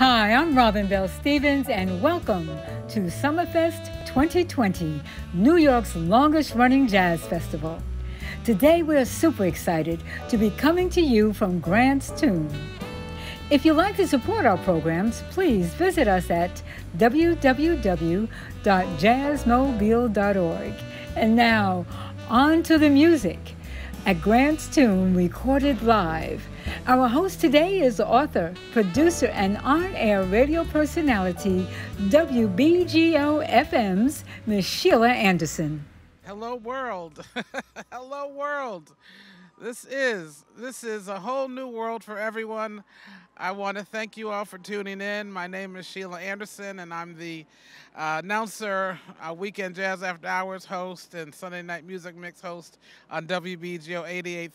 Hi, I'm Robin Bell Stevens, and welcome to Summerfest 2020, New York's longest running jazz festival. Today, we're super excited to be coming to you from Grant's Tomb. If you'd like to support our programs, please visit us at www.jazzmobile.org. And now, on to the music. At Grant's Tomb, recorded live. Our host today is author, producer, and on air radio personality, WBGO FM's Miss Sheila Anderson. Hello, world. Hello, world. This is this is a whole new world for everyone. I want to thank you all for tuning in. My name is Sheila Anderson, and I'm the uh, announcer, uh, Weekend Jazz After Hours host, and Sunday Night Music Mix host on WBGO 88.3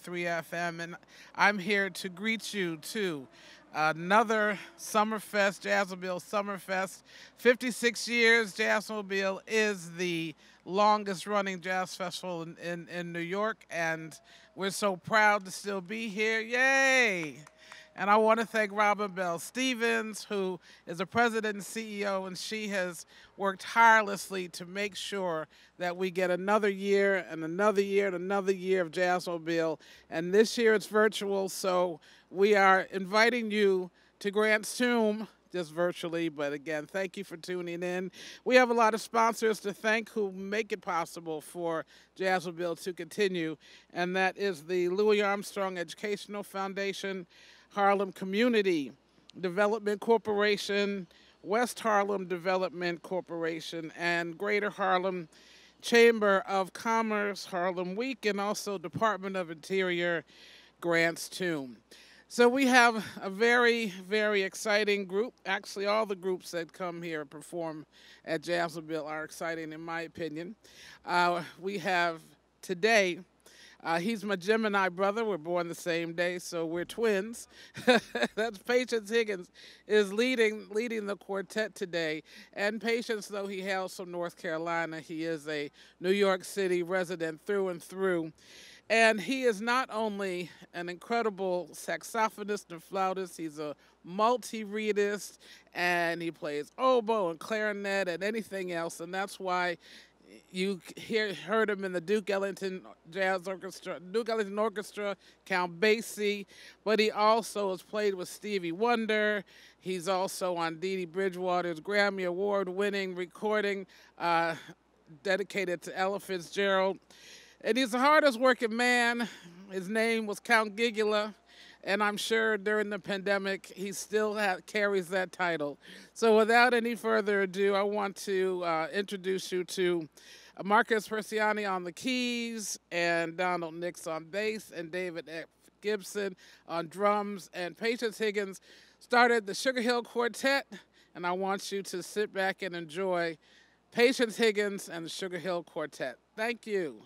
FM. And I'm here to greet you to another Summerfest, Jazzmobile Summerfest. 56 years, Jazzmobile is the longest running jazz festival in, in, in New York, and we're so proud to still be here. Yay! And I want to thank Robin Bell Stevens, who is the president and CEO, and she has worked tirelessly to make sure that we get another year and another year and another year of Jazzmobile. And this year it's virtual, so we are inviting you to Grant's Tomb just virtually. But again, thank you for tuning in. We have a lot of sponsors to thank who make it possible for Jazzmobile to continue, and that is the Louis Armstrong Educational Foundation. Harlem Community Development Corporation, West Harlem Development Corporation, and Greater Harlem Chamber of Commerce Harlem Week, and also Department of Interior Grants Tomb. So we have a very, very exciting group. Actually, all the groups that come here and perform at Jazzmobile are exciting, in my opinion. Uh, we have today uh, he's my Gemini brother. We're born the same day, so we're twins. That's Patience Higgins is leading leading the quartet today. And Patience, though he hails from North Carolina, he is a New York City resident through and through. And he is not only an incredible saxophonist and flautist, he's a multi-reedist, and he plays oboe and clarinet and anything else. And that's why you hear, heard him in the Duke Ellington Jazz Orchestra, Duke Ellington Orchestra, Count Basie, but he also has played with Stevie Wonder. He's also on Dee Dee Bridgewater's Grammy Award winning recording uh, dedicated to Ella Fitzgerald. And he's the hardest working man. His name was Count Gigula and I'm sure during the pandemic he still carries that title. So without any further ado, I want to uh, introduce you to Marcus Persiani on the keys, and Donald Nix on bass, and David F. Gibson on drums, and Patience Higgins started the Sugar Hill Quartet, and I want you to sit back and enjoy Patience Higgins and the Sugar Hill Quartet. Thank you.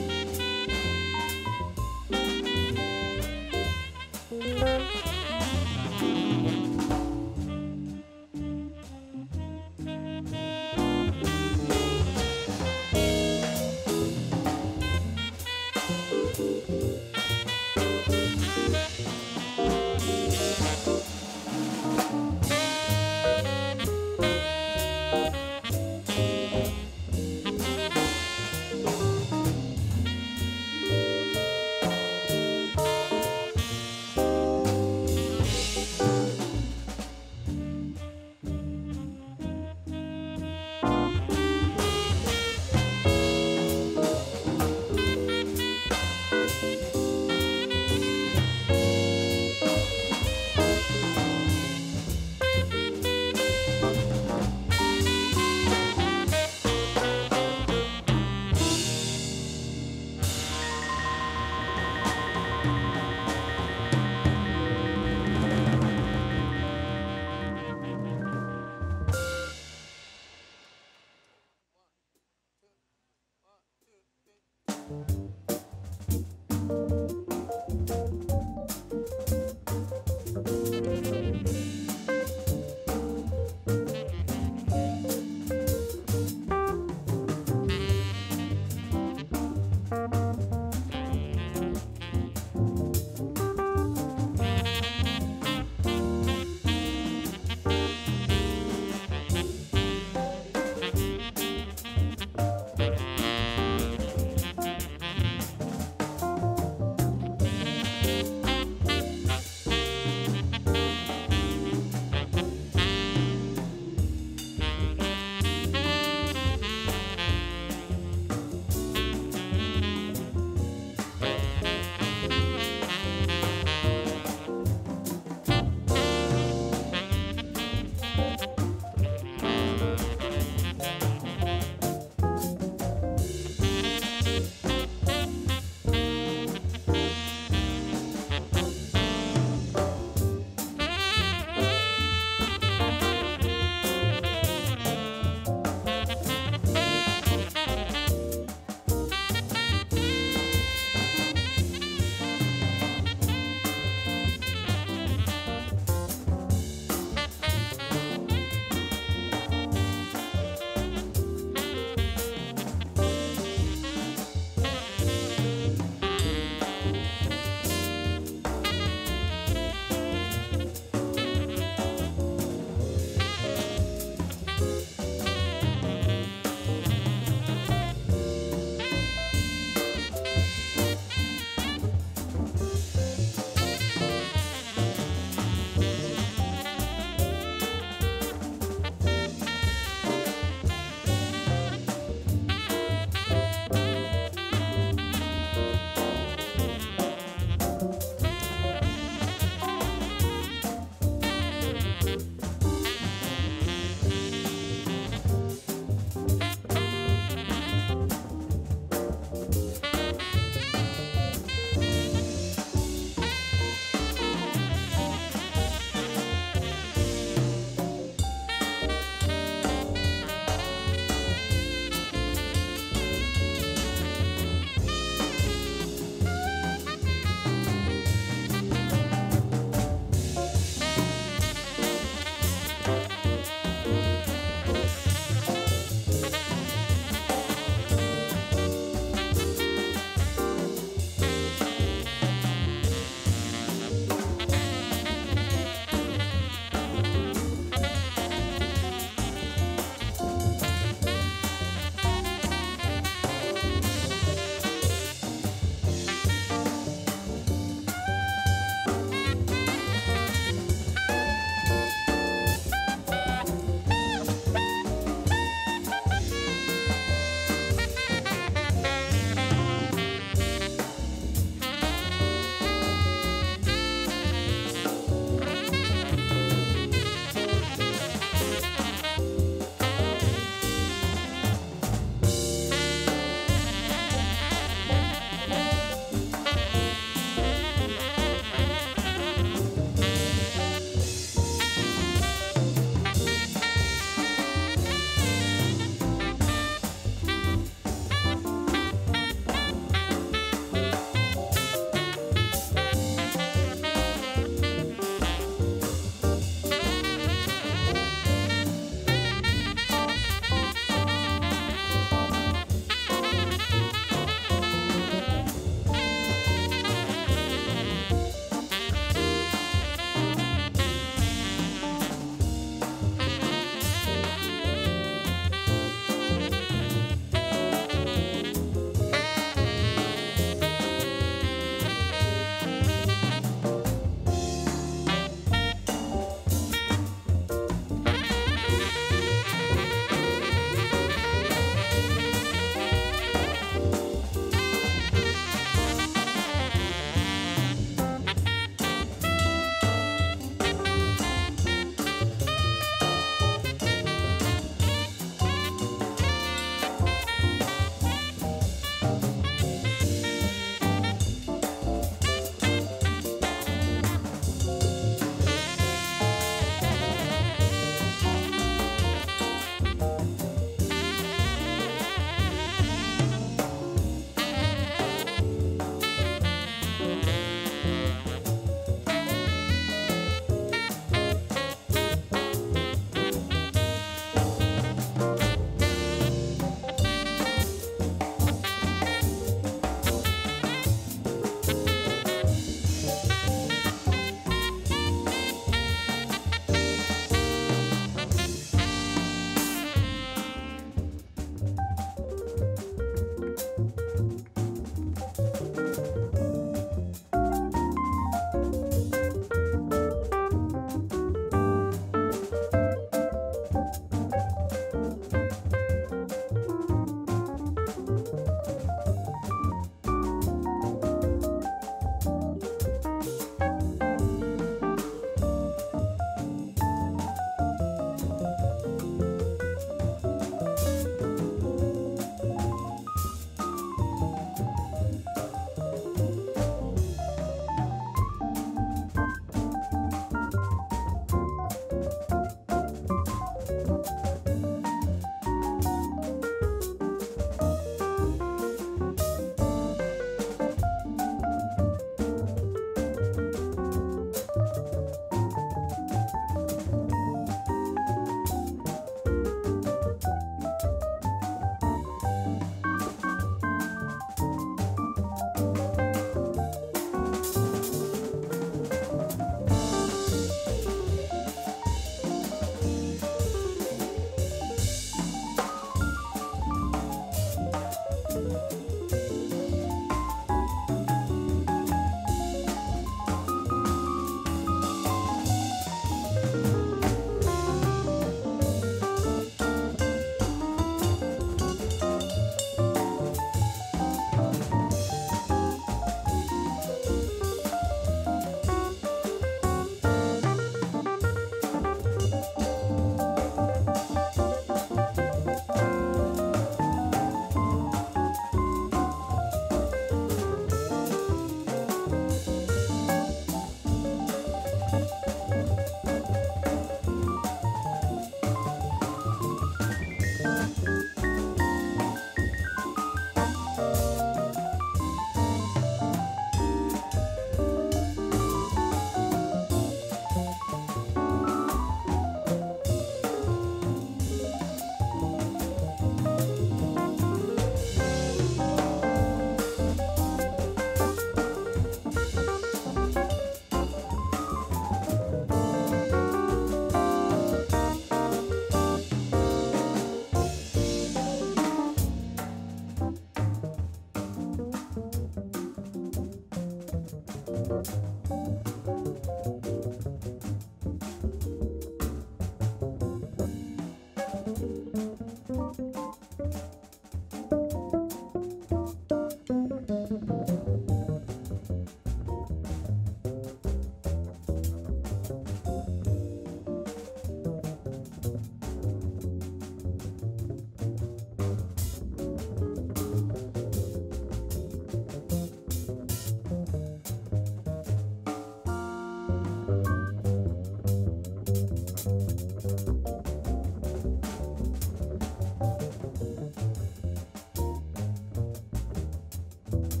Música